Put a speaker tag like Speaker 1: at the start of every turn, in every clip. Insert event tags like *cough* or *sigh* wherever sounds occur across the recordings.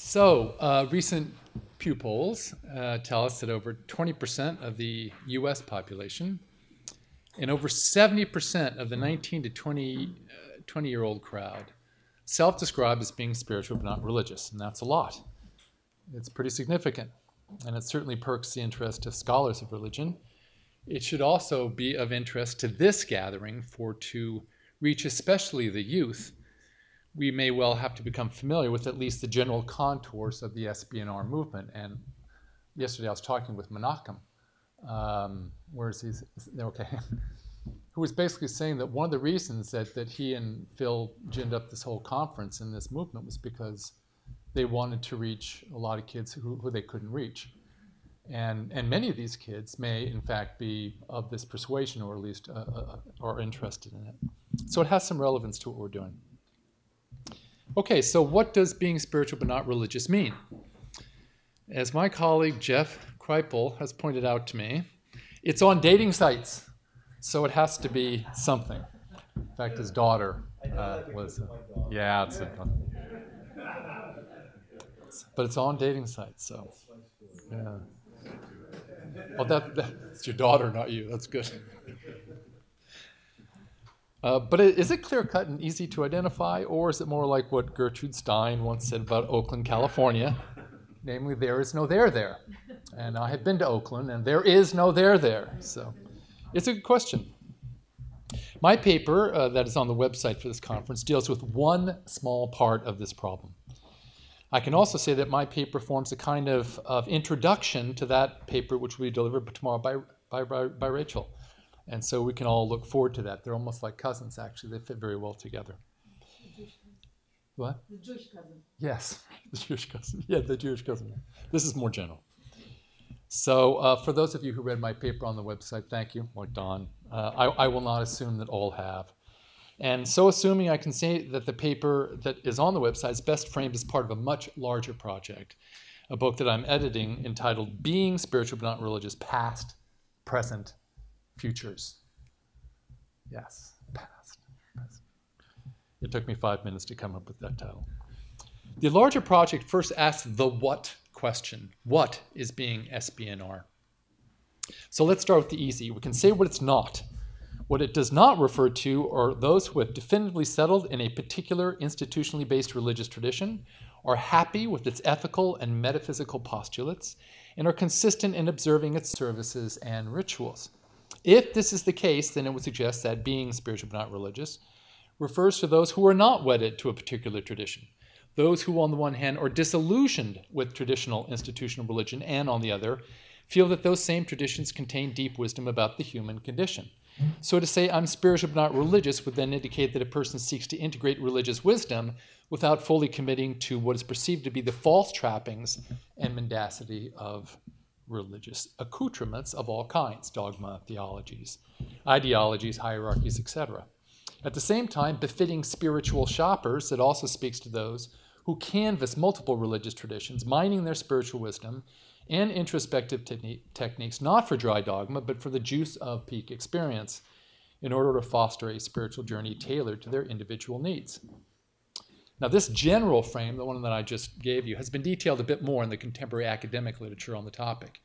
Speaker 1: So, uh, recent Pew polls uh, tell us that over 20% of the US population and over 70% of the 19 to 20, uh, 20 year old crowd self describe as being spiritual but not religious, and that's a lot. It's pretty significant, and it certainly perks the interest of scholars of religion. It should also be of interest to this gathering for to reach especially the youth we may well have to become familiar with at least the general contours of the SBNR movement. And yesterday I was talking with Menachem, um, where is he? Okay. *laughs* Who was basically saying that one of the reasons that, that he and Phil ginned up this whole conference and this movement was because they wanted to reach a lot of kids who, who they couldn't reach. And, and many of these kids may, in fact, be of this persuasion or at least uh, uh, are interested in it. So it has some relevance to what we're doing. Okay, so what does being spiritual but not religious mean? As my colleague Jeff Kripal has pointed out to me, it's on dating sites, so it has to be something. In fact, his daughter uh, was, yeah, it's a, but it's on dating sites, so yeah. Well, that, that's your daughter, not you. That's good. Uh, but is it clear cut and easy to identify, or is it more like what Gertrude Stein once said about Oakland, California? *laughs* Namely, there is no there there. And I have been to Oakland, and there is no there there. So it's a good question. My paper uh, that is on the website for this conference deals with one small part of this problem. I can also say that my paper forms a kind of, of introduction to that paper, which will be delivered tomorrow by, by, by, by Rachel. And so we can all look forward to that. They're almost like cousins, actually. They fit very well together. What?
Speaker 2: The Jewish cousin.
Speaker 1: Yes, *laughs* the Jewish cousin. Yeah, the Jewish cousin. This is more general. So, uh, for those of you who read my paper on the website, thank you, like Don. Uh, I, I, will not assume that all have. And so, assuming I can say that the paper that is on the website is best framed as part of a much larger project, a book that I'm editing entitled Being Spiritual but Not Religious Past, Present, futures. Yes, past. past. It took me five minutes to come up with that title. The larger project first asks the what question. What is being SBNR? So let's start with the easy. We can say what it's not. What it does not refer to are those who have definitively settled in a particular institutionally based religious tradition, are happy with its ethical and metaphysical postulates, and are consistent in observing its services and rituals. If this is the case, then it would suggest that being spiritual but not religious refers to those who are not wedded to a particular tradition. Those who, on the one hand, are disillusioned with traditional institutional religion, and on the other, feel that those same traditions contain deep wisdom about the human condition. So to say I'm spiritual but not religious would then indicate that a person seeks to integrate religious wisdom without fully committing to what is perceived to be the false trappings and mendacity of religious accoutrements of all kinds dogma, theologies, ideologies, hierarchies, etc. At the same time, befitting spiritual shoppers, it also speaks to those who canvass multiple religious traditions, mining their spiritual wisdom and introspective te- techniques, not for dry dogma, but for the juice of peak experience, in order to foster a spiritual journey tailored to their individual needs. Now, this general frame, the one that I just gave you, has been detailed a bit more in the contemporary academic literature on the topic.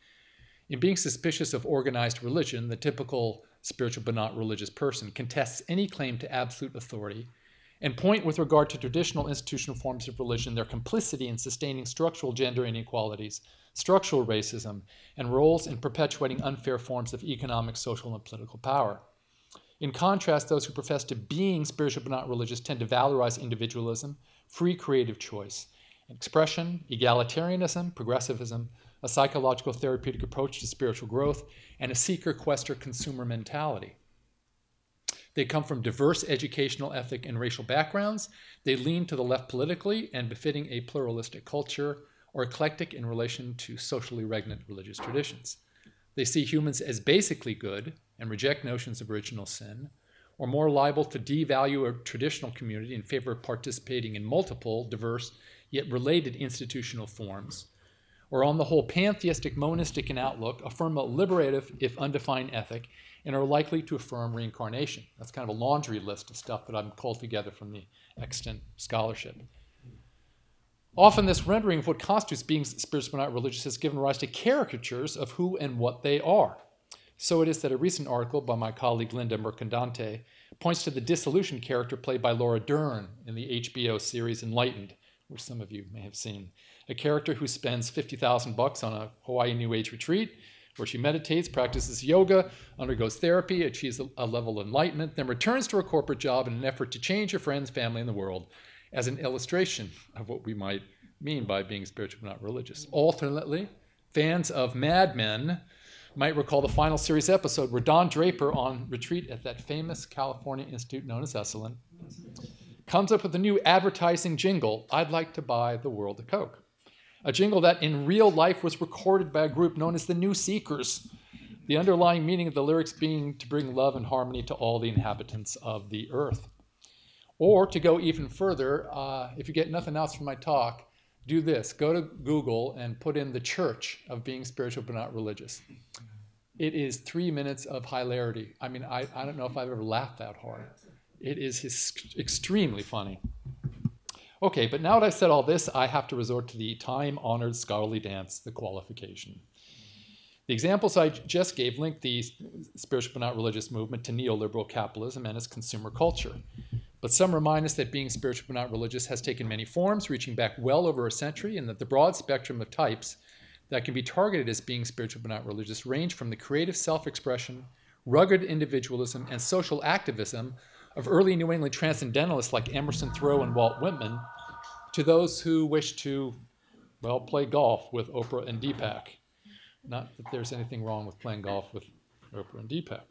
Speaker 1: In being suspicious of organized religion, the typical spiritual but not religious person contests any claim to absolute authority and point with regard to traditional institutional forms of religion their complicity in sustaining structural gender inequalities, structural racism, and roles in perpetuating unfair forms of economic, social, and political power. In contrast, those who profess to being spiritual but not religious tend to valorize individualism, free creative choice, expression, egalitarianism, progressivism, a psychological therapeutic approach to spiritual growth, and a seeker, quester, consumer mentality. They come from diverse educational, ethnic, and racial backgrounds. They lean to the left politically and befitting a pluralistic culture, or eclectic in relation to socially regnant religious traditions. They see humans as basically good and reject notions of original sin, or more liable to devalue a traditional community in favor of participating in multiple, diverse, yet related institutional forms, or on the whole pantheistic, monistic in outlook, affirm a liberative, if undefined, ethic, and are likely to affirm reincarnation. That's kind of a laundry list of stuff that I've called together from the extant scholarship. Often, this rendering of what constitutes being spiritual not religious has given rise to caricatures of who and what they are. So it is that a recent article by my colleague Linda Mercadante points to the disillusioned character played by Laura Dern in the HBO series Enlightened, which some of you may have seen. A character who spends 50,000 bucks on a Hawaii New Age retreat where she meditates, practices yoga, undergoes therapy, achieves a level of enlightenment, then returns to her corporate job in an effort to change her friends, family, and the world as an illustration of what we might mean by being spiritual but not religious. Alternately, fans of Mad Men might recall the final series episode where Don Draper, on retreat at that famous California institute known as Esalen, comes up with a new advertising jingle I'd like to buy the world a Coke. A jingle that in real life was recorded by a group known as the New Seekers, the underlying meaning of the lyrics being to bring love and harmony to all the inhabitants of the earth. Or to go even further, uh, if you get nothing else from my talk, do this go to Google and put in the church of being spiritual but not religious. It is three minutes of hilarity. I mean, I, I don't know if I've ever laughed that hard. It is his, extremely funny. Okay, but now that I've said all this, I have to resort to the time honored scholarly dance, the qualification. The examples I just gave link the spiritual but not religious movement to neoliberal capitalism and its consumer culture. But some remind us that being spiritual but not religious has taken many forms, reaching back well over a century, and that the broad spectrum of types that can be targeted as being spiritual but not religious range from the creative self expression, rugged individualism, and social activism of early New England transcendentalists like Emerson, Thoreau, and Walt Whitman to those who wish to, well, play golf with Oprah and Deepak. Not that there's anything wrong with playing golf with Oprah and Deepak.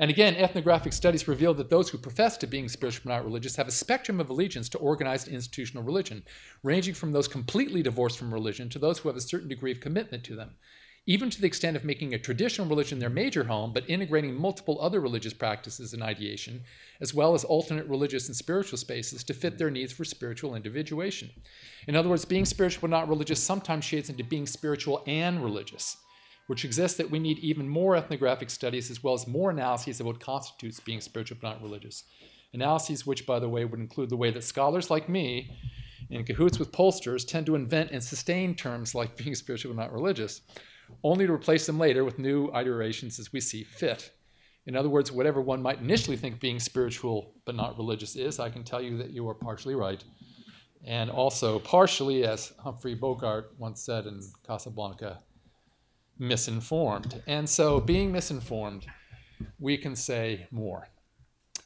Speaker 1: And again, ethnographic studies reveal that those who profess to being spiritual but not religious have a spectrum of allegiance to organized institutional religion, ranging from those completely divorced from religion to those who have a certain degree of commitment to them, even to the extent of making a traditional religion their major home, but integrating multiple other religious practices and ideation, as well as alternate religious and spiritual spaces to fit their needs for spiritual individuation. In other words, being spiritual but not religious sometimes shades into being spiritual and religious which suggests that we need even more ethnographic studies as well as more analyses of what constitutes being spiritual but not religious. Analyses which, by the way, would include the way that scholars like me, in cahoots with pollsters, tend to invent and sustain terms like being spiritual but not religious, only to replace them later with new iterations as we see fit. In other words, whatever one might initially think being spiritual but not religious is, I can tell you that you are partially right. And also, partially, as Humphrey Bogart once said in Casablanca, misinformed. And so, being misinformed, we can say more.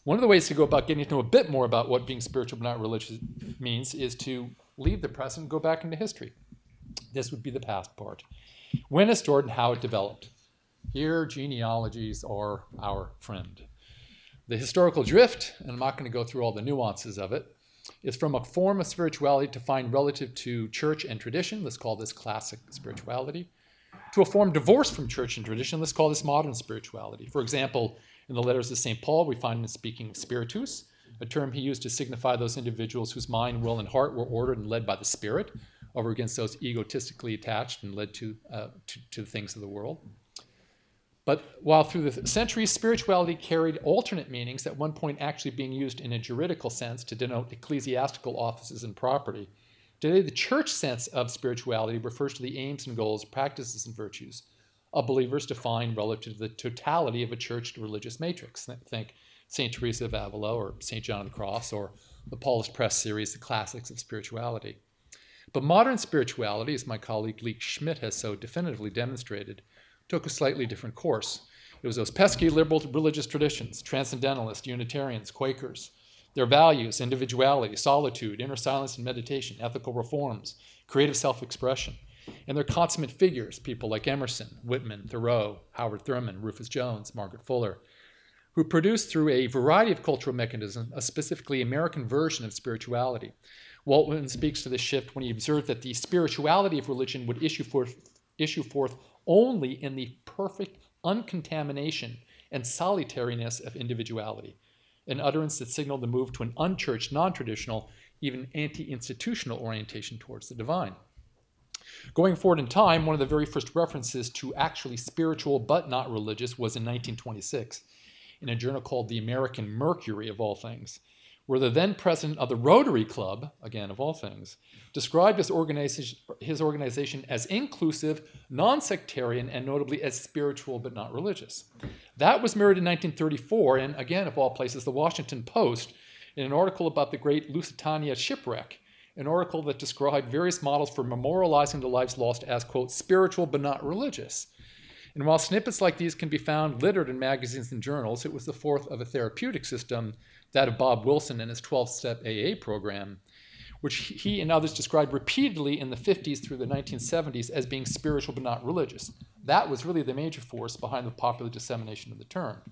Speaker 1: One of the ways to go about getting to know a bit more about what being spiritual but not religious means is to leave the present and go back into history. This would be the past part. When it stored and how it developed. Here, genealogies are our friend. The historical drift, and I'm not going to go through all the nuances of it, is from a form of spirituality defined relative to church and tradition. Let's call this classic spirituality to a form divorced from church and tradition. Let's call this modern spirituality. For example, in the letters of St. Paul, we find him speaking of spiritus, a term he used to signify those individuals whose mind, will, and heart were ordered and led by the Spirit, over against those egotistically attached and led to, uh, to, to the things of the world. But while through the centuries, spirituality carried alternate meanings, at one point actually being used in a juridical sense to denote ecclesiastical offices and property, Today, the church sense of spirituality refers to the aims and goals, practices, and virtues of believers defined relative to the totality of a church religious matrix. Think St. Teresa of Avila or St. John of the Cross or the Paulist Press series, The Classics of Spirituality. But modern spirituality, as my colleague Leigh Schmidt has so definitively demonstrated, took a slightly different course. It was those pesky liberal religious traditions, transcendentalists, Unitarians, Quakers, their values, individuality, solitude, inner silence and meditation, ethical reforms, creative self expression, and their consummate figures, people like Emerson, Whitman, Thoreau, Howard Thurman, Rufus Jones, Margaret Fuller, who produced through a variety of cultural mechanisms a specifically American version of spirituality. Walt Whitman speaks to this shift when he observed that the spirituality of religion would issue forth, issue forth only in the perfect uncontamination and solitariness of individuality an utterance that signaled the move to an unchurched, non traditional, even anti institutional orientation towards the divine. Going forward in time, one of the very first references to actually spiritual but not religious was in 1926 in a journal called The American Mercury, of all things, where the then president of the Rotary Club, again of all things, described his organization, his organization as inclusive, non sectarian, and notably as spiritual but not religious. That was mirrored in 1934, and again, of all places, the Washington Post, in an article about the great Lusitania shipwreck, an article that described various models for memorializing the lives lost as, quote, spiritual but not religious. And while snippets like these can be found littered in magazines and journals, it was the fourth of a therapeutic system that of Bob Wilson and his 12 step AA program, which he and others described repeatedly in the 50s through the 1970s as being spiritual but not religious. That was really the major force behind the popular dissemination of the term.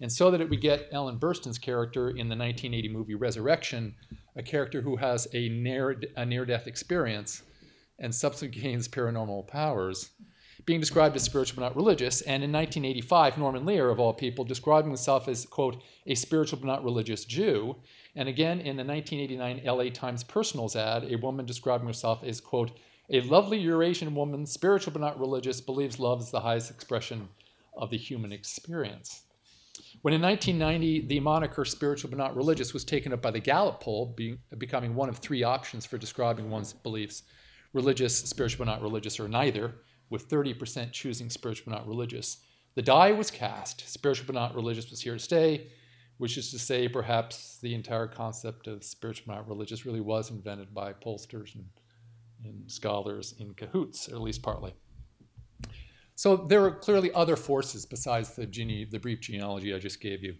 Speaker 1: And so that it would get Ellen Burstyn's character in the 1980 movie Resurrection, a character who has a near, a near death experience and subsequently gains paranormal powers, being described as spiritual but not religious. And in 1985, Norman Lear, of all people, describing himself as, quote, a spiritual but not religious Jew. And again, in the 1989 LA Times Personals ad, a woman describing herself as, quote, a lovely Eurasian woman, spiritual but not religious, believes love is the highest expression of the human experience. When in 1990 the moniker spiritual but not religious was taken up by the Gallup poll, being, becoming one of three options for describing one's beliefs religious, spiritual but not religious, or neither, with 30% choosing spiritual but not religious. The die was cast. Spiritual but not religious was here to stay, which is to say, perhaps the entire concept of spiritual but not religious really was invented by pollsters and, and scholars in cahoots, or at least partly. So there are clearly other forces besides the, gene- the brief genealogy I just gave you.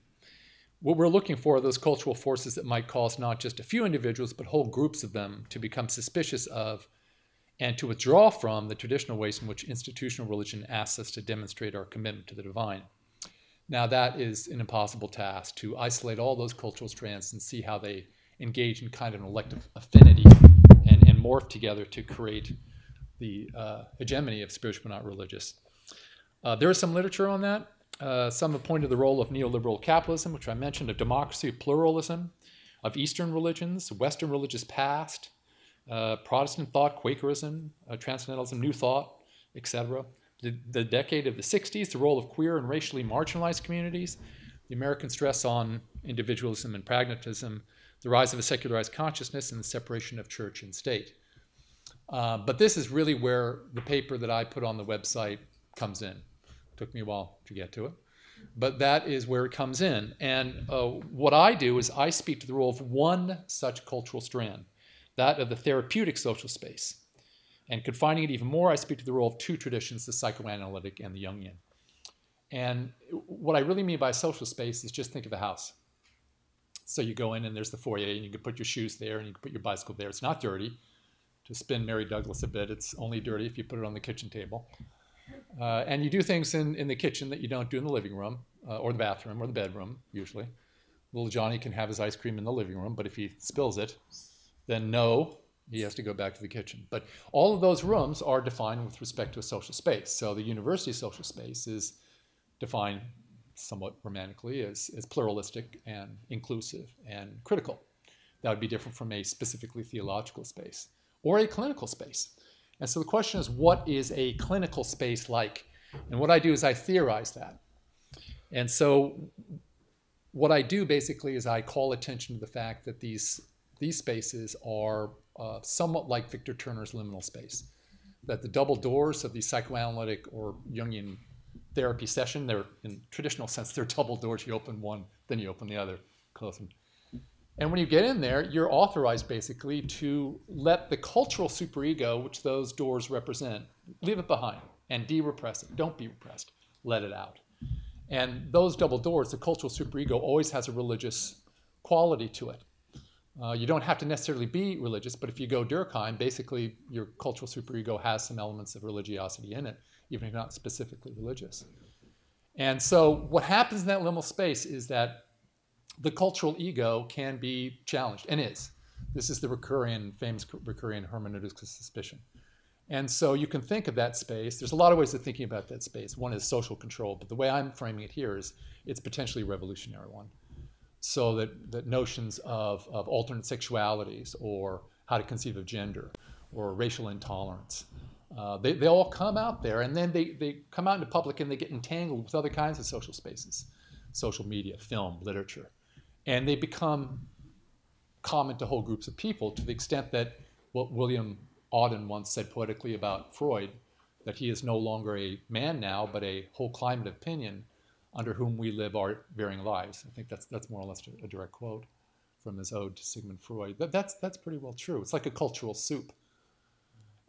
Speaker 1: What we're looking for are those cultural forces that might cause not just a few individuals, but whole groups of them to become suspicious of and to withdraw from the traditional ways in which institutional religion asks us to demonstrate our commitment to the divine. Now, that is an impossible task to isolate all those cultural strands and see how they engage in kind of an elective affinity and, and morph together to create the uh, hegemony of spiritual but not religious. Uh, there is some literature on that. Uh, some have pointed the role of neoliberal capitalism, which I mentioned, of democracy, pluralism, of Eastern religions, Western religious past, uh, Protestant thought, Quakerism, uh, Transcendentalism, New Thought, etc. The, the, decade of the 60s, the role of queer and racially marginalized communities, the American stress on individualism and pragmatism, the rise of a secularized consciousness, and the separation of church and state. Uh, but this is really where the paper that I put on the website comes in. Took me a while to get to it. But that is where it comes in. And uh, what I do is I speak to the role of one such cultural strand that of the therapeutic social space. And confining it even more, I speak to the role of two traditions, the psychoanalytic and the Jungian. And what I really mean by social space is just think of a house. So you go in and there's the foyer, and you can put your shoes there, and you can put your bicycle there. It's not dirty. To spin Mary Douglas a bit, it's only dirty if you put it on the kitchen table. Uh, and you do things in, in the kitchen that you don't do in the living room, uh, or the bathroom, or the bedroom, usually. Little Johnny can have his ice cream in the living room, but if he spills it, then no, he has to go back to the kitchen. But all of those rooms are defined with respect to a social space. So the university social space is defined somewhat romantically as, as pluralistic and inclusive and critical. That would be different from a specifically theological space or a clinical space. And so the question is, what is a clinical space like? And what I do is I theorize that. And so what I do basically is I call attention to the fact that these these spaces are uh, somewhat like Victor Turner's liminal space. That the double doors of the psychoanalytic or Jungian therapy session, they're in traditional sense, they're double doors. You open one, then you open the other, close them. And when you get in there, you're authorized basically to let the cultural superego, which those doors represent, leave it behind and de-repress it. Don't be repressed. Let it out. And those double doors, the cultural superego always has a religious quality to it. Uh, you don't have to necessarily be religious, but if you go Durkheim, basically your cultural superego has some elements of religiosity in it, even if not specifically religious. And so what happens in that liminal space is that the cultural ego can be challenged, and is. This is the Ricoeurian, famous Ricoeurian hermeneutic of suspicion. And so you can think of that space. There's a lot of ways of thinking about that space. One is social control, but the way I'm framing it here is it's potentially a revolutionary one so that, that notions of, of alternate sexualities or how to conceive of gender or racial intolerance, uh, they, they all come out there and then they, they come out into public and they get entangled with other kinds of social spaces, social media, film, literature. And they become common to whole groups of people to the extent that what William Auden once said poetically about Freud, that he is no longer a man now, but a whole climate of opinion under whom we live our varying lives. I think that's, that's more or less a direct quote from his ode to Sigmund Freud. That, that's, that's pretty well true. It's like a cultural soup.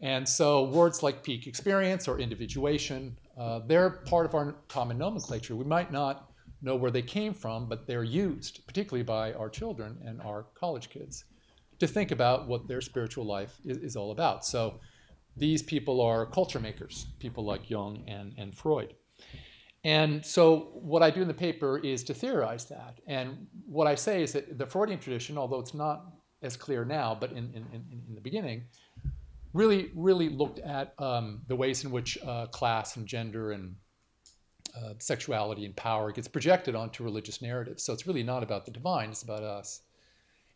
Speaker 1: And so words like peak experience or individuation, uh, they're part of our common nomenclature. We might not know where they came from, but they're used, particularly by our children and our college kids, to think about what their spiritual life is, is all about. So these people are culture makers, people like Jung and, and Freud. And so what I do in the paper is to theorize that. And what I say is that the Freudian tradition, although it's not as clear now, but in, in, in, the beginning, really, really looked at um, the ways in which uh, class and gender and uh, sexuality and power gets projected onto religious narratives. So it's really not about the divine, it's about us.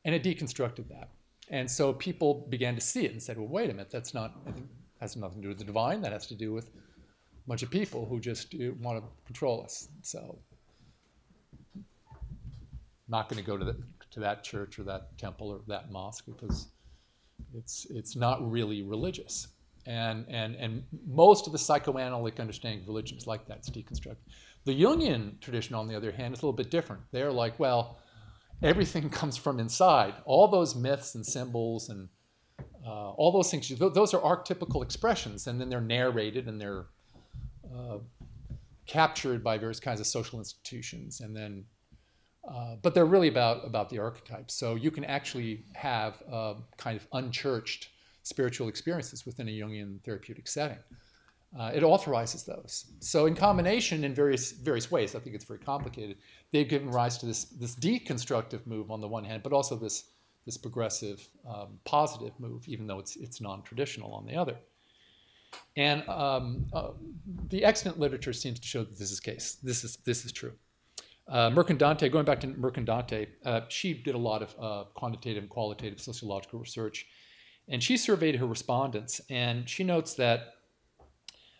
Speaker 1: And it deconstructed that. And so people began to see it and said, well, wait a minute, that's not, has nothing to do with the divine, that has to do with bunch of people who just uh, want to control us. So not going to go to, the, to that church or that temple or that mosque because it's, it's not really religious. And, and, and most of the psychoanalytic understanding of religion is like that, it's deconstructed. The Jungian tradition, on the other hand, is a little bit different. They're like, well, everything *laughs* comes from inside. All those myths and symbols and uh, all those things, those are archetypical expressions, and then they're narrated and they're uh, captured by various kinds of social institutions, and then uh, but they're really about, about the archetypes. So you can actually have uh, kind of unchurched spiritual experiences within a Jungian therapeutic setting. Uh, it authorizes those. So in combination, in various various ways, I think it's very complicated. They've given rise to this this deconstructive move on the one hand, but also this this progressive, um, positive move, even though it's it's non-traditional on the other. And um, uh, the extant literature seems to show that this is case. This is this is true. Uh, Mercadante, going back to Mercadante, uh, she did a lot of uh, quantitative and qualitative sociological research, and she surveyed her respondents, and she notes that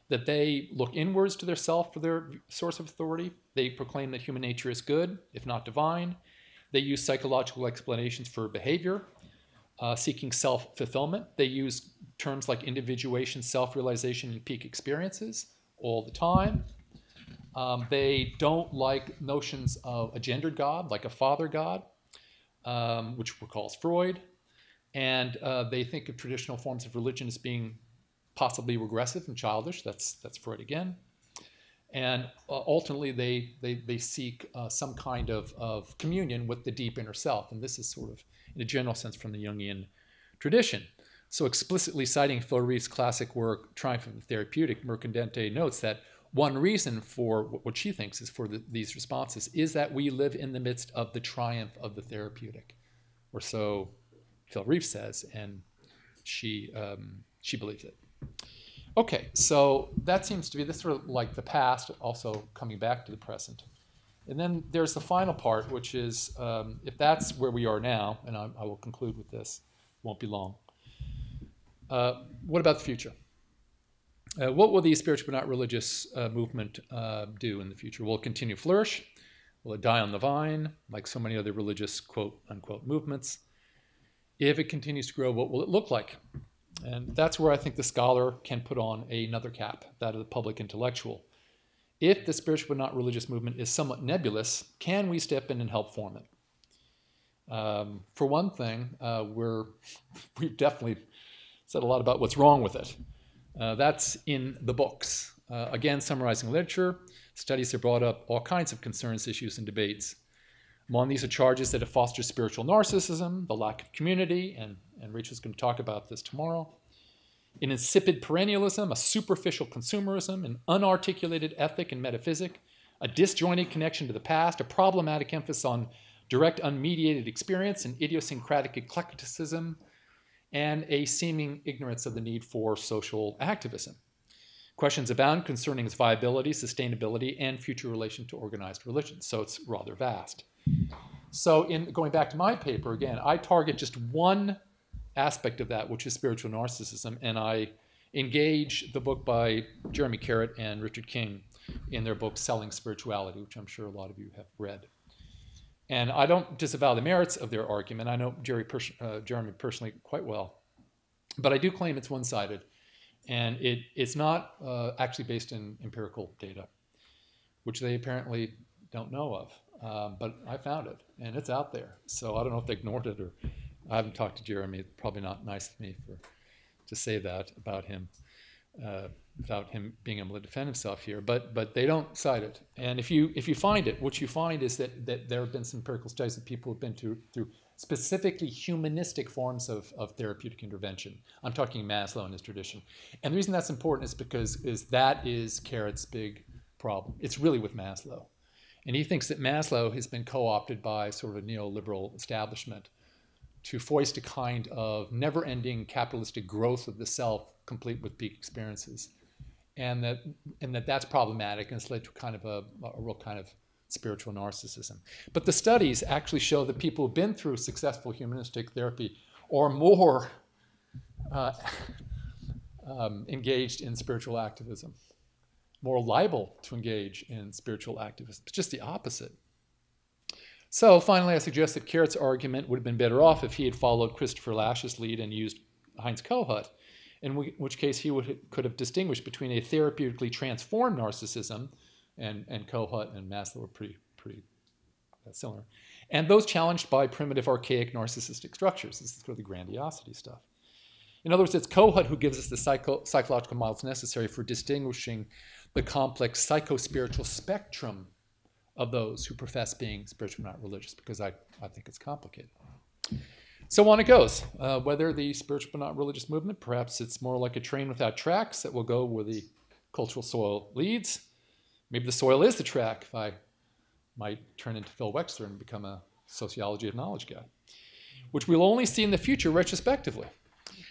Speaker 1: that they look inwards to their self for their source of authority. They proclaim that human nature is good, if not divine. They use psychological explanations for behavior, uh, seeking self-fulfillment. They use terms like individuation, self-realization, and peak experiences all the time. Um, they don't like notions of a gendered God, like a father God, um, which recalls Freud. And uh, they think of traditional forms of religion as being possibly regressive and childish. That's, that's Freud again. And uh, ultimately, they, they, they seek uh, some kind of, of communion with the deep inner self. And this is sort of, in a general sense, from the Jungian tradition. So, explicitly citing Phil Rieff's classic work, Triumph of the Therapeutic, Mercadante notes that one reason for what she thinks is for the, these responses is that we live in the midst of the triumph of the therapeutic, or so Phil Rieff says, and she um, she believes it. Okay, so that seems to be this sort of like the past, also coming back to the present. And then there's the final part, which is um, if that's where we are now, and I, I, will conclude with this, won't be long. Uh, what about the future? Uh, what will the spiritual but not religious uh, movement uh, do in the future? Will it continue to flourish? Will it die on the vine, like so many other religious quote unquote movements? If it continues to grow, what will it look like? And that's where I think the scholar can put on another cap, that of the public intellectual. If the spiritual but not religious movement is somewhat nebulous, can we step in and help form it? Um, for one thing, uh, we're, *laughs* we've definitely said a lot about what's wrong with it. Uh, that's in the books. Uh, again, summarizing literature, studies have brought up all kinds of concerns, issues, and debates. Among these are charges that it fosters spiritual narcissism, the lack of community, and, and Rachel's going to talk about this tomorrow, an insipid perennialism, a superficial consumerism, an unarticulated ethic and metaphysic, a disjointed connection to the past, a problematic emphasis on direct unmediated experience, and idiosyncratic eclecticism, and a seeming ignorance of the need for social activism. Questions abound concerning its viability, sustainability, and future relation to organized religion, so it's rather vast. So, in going back to my paper again, I target just one aspect of that, which is spiritual narcissism, and I engage the book by Jeremy Carrette and Richard King in their book Selling Spirituality, which I'm sure a lot of you have read. And I don't disavow the merits of their argument. I know Jerry pers- uh, Jeremy personally quite well. But I do claim it's one sided. And it, it's not uh, actually based in empirical data, which they apparently don't know of. Um, but I found it, and it's out there. So I don't know if they ignored it or I haven't talked to Jeremy. Probably not nice of me for to say that about him uh, without him being able to defend himself here. But but they don't cite it. And if you if you find it, what you find is that that there have been some empirical studies that people have been to, through specifically humanistic forms of, of therapeutic intervention. I'm talking Maslow and his tradition. And the reason that's important is because is that is Carrette's big problem. It's really with Maslow. And he thinks that Maslow has been co-opted by sort of a neoliberal establishment to foist a kind of never-ending capitalistic growth of the self, complete with peak experiences, and that and that that's problematic and it's led to kind of a, a real kind of spiritual narcissism. But the studies actually show that people who've been through successful humanistic therapy are more uh, um, engaged in spiritual activism more liable to engage in spiritual activism. It's just the opposite. So finally, I suggest that Carrette's argument would have been better off if he had followed Christopher Lasch's lead and used Heinz Kohut, in which case he would, could have distinguished between a therapeutically transformed narcissism, and, and Kohut and Maslow were pretty, pretty uh, similar, and those challenged by primitive, archaic narcissistic structures. This is sort of the grandiosity stuff. In other words, it's Kohut who gives us the psycho psychological models necessary for distinguishing the complex psycho-spiritual spectrum of those who profess being spiritual not religious, because I, I think it's complicated. So on it goes. Uh, whether the spiritual but not religious movement, perhaps it's more like a train without tracks that will go where the cultural soil leads. Maybe the soil is the track if I might turn into Phil Wexler and become a sociology of knowledge guy, which we'll only see in the future retrospectively.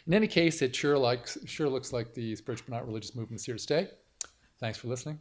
Speaker 1: In any case, it sure, like, sure looks like the spiritual but not religious movement is here to stay. Thanks for listening.